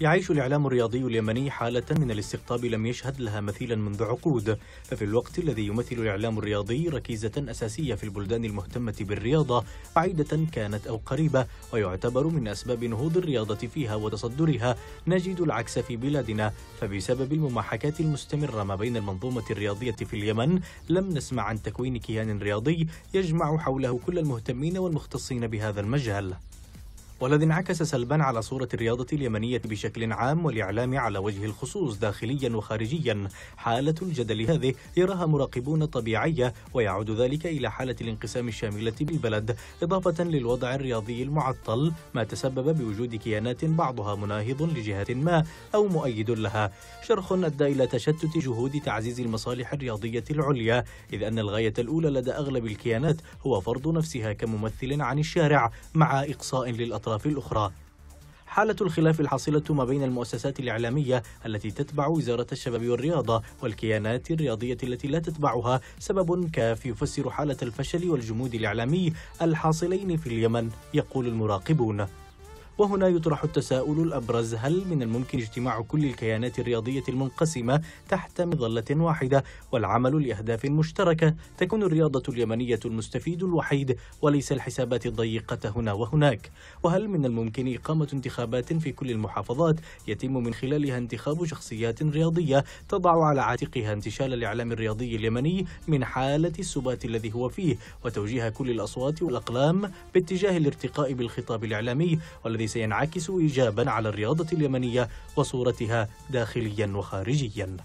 يعيش الإعلام الرياضي اليمني حالة من الاستقطاب لم يشهد لها مثيلا منذ عقود. ففي الوقت الذي يمثل الإعلام الرياضي ركيزة أساسية في البلدان المهتمة بالرياضة بعيدة كانت أو قريبة ويعتبر من أسباب نهوض الرياضة فيها وتصدرها. نجد العكس في بلادنا فبسبب المماحكات المستمرة ما بين المنظومة الرياضية في اليمن لم نسمع عن تكوين كيان رياضي يجمع حوله كل المهتمين والمختصين بهذا المجال. والذي انعكس سلبا على صورة الرياضة اليمنية بشكل عام والإعلام على وجه الخصوص داخليا وخارجيا. حالة الجدل هذه يراها مراقبون طبيعية ويعود ذلك إلى حالة الانقسام الشاملة بالبلد. إضافة للوضع الرياضي المعطل ما تسبب بوجود كيانات بعضها مناهض لجهة ما أو مؤيد لها. شرخ أدى إلى تشتت جهود تعزيز المصالح الرياضية العليا إذ أن الغاية الأولى لدى أغلب الكيانات هو فرض نفسها كممثل عن الشارع مع إقصاء للأطراف الأطراف الأخرى. حالة الخلاف الحاصلة ما بين المؤسسات الإعلامية التي تتبع وزارة الشباب والرياضة والكيانات الرياضية التي لا تتبعها سبب كاف يفسر حالة الفشل والجمود الإعلامي الحاصلين في اليمن يقول المراقبون. وهنا يطرح التساؤل الأبرز هل من الممكن اجتماع كل الكيانات الرياضية المنقسمة تحت مظلة واحدة؟ والعمل لأهداف مشتركة تكون الرياضة اليمنية المستفيد الوحيد وليس الحسابات الضيقة هنا وهناك. وهل من الممكن إقامة انتخابات في كل المحافظات؟ يتم من خلالها انتخاب شخصيات رياضية تضع على عاتقها انتشال الإعلام الرياضي اليمني من حالة السبات الذي هو فيه وتوجيه كل الأصوات والأقلام باتجاه الارتقاء بالخطاب الإعلامي والذي الذي سينعكس إيجابا على الرياضة اليمنية وصورتها داخليا وخارجيا.